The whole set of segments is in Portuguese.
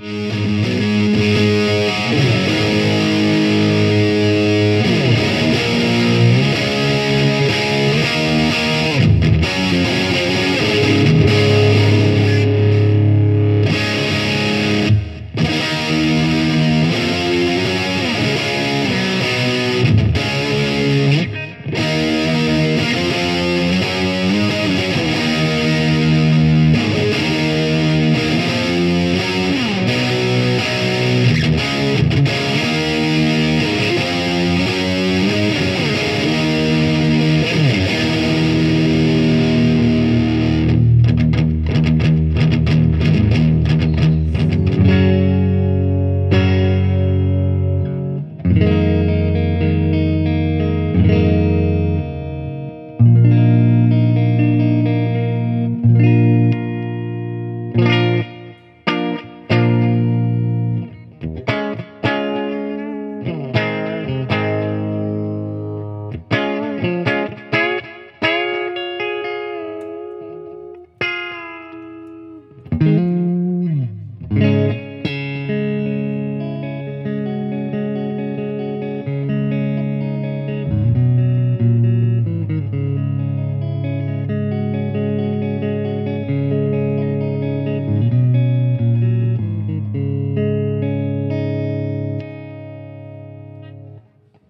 Tchau.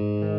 Mm-hmm.